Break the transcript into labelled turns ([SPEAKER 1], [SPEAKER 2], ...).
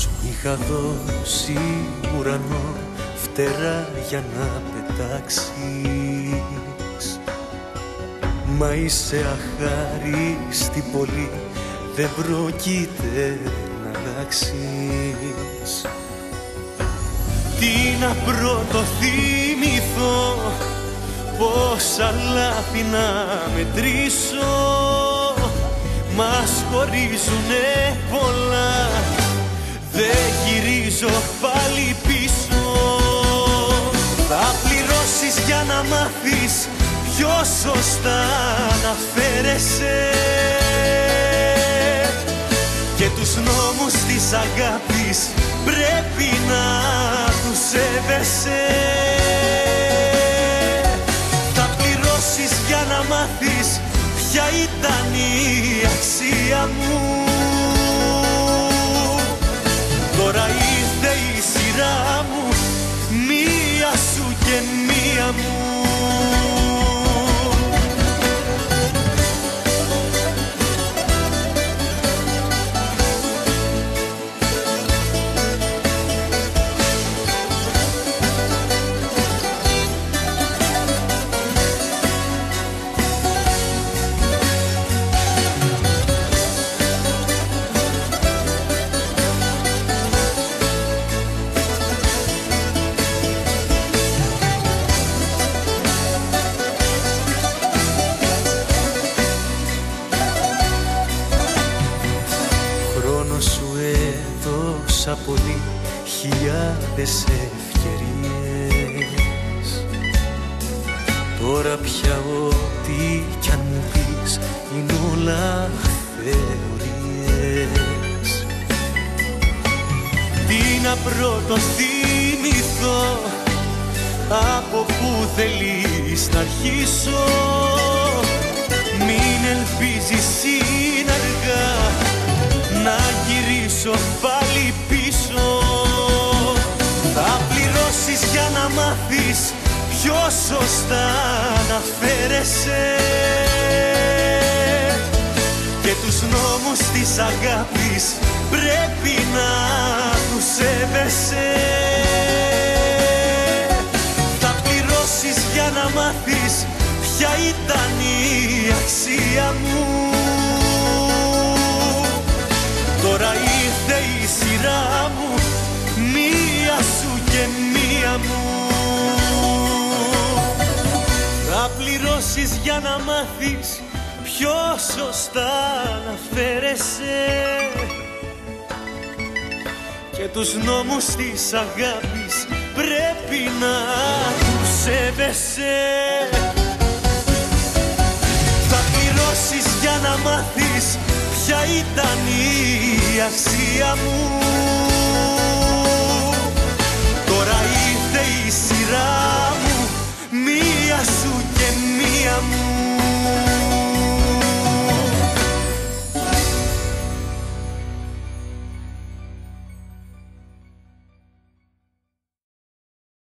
[SPEAKER 1] Σου είχα δώσει ουρανό φτερά για να πετάξεις. Μα είσαι αχάριστη πολύ δεν πρόκειται να αλλάξεις. Τι να πρωτοθυμηθώ πόσα λάθη να μετρήσω. Μας χωρίζουνε πολλά δεν γυρίζω πάλι πίσω. Θα πληρώσεις για να μάθεις πιο σωστά να φέρεσαι Και τους νόμους της αγάπης πρέπει να τους σέβεσαι Θα πληρώσεις για να μάθεις ποια ήταν η αξία μου χιλιάδες ευκαιρίες. Τώρα πια ό,τι κι αν μου πεις είναι όλα θεωρίες. Τι να πρωτοθυμηθώ από που θέλεις να αρχίσω. Μην ελπίζεις είναι αργά να γυρίσω πάλι μάθεις πιο σωστά να φέρεσαι Και τους νόμους της αγάπης πρέπει να τους σέβεσαι. Θα πληρώσεις για να μάθεις ποια ήταν η αξία μου. Τώρα ήρθε η σειρά μου Μία σου και μία μου πληρώσεις για να μάθεις Πιο σωστά να φέρεσαι Και τους νόμους της αγάπης Πρέπει να τους σέβεσαι. Θα πληρώσεις για να μάθεις ποια ήταν η αξία μου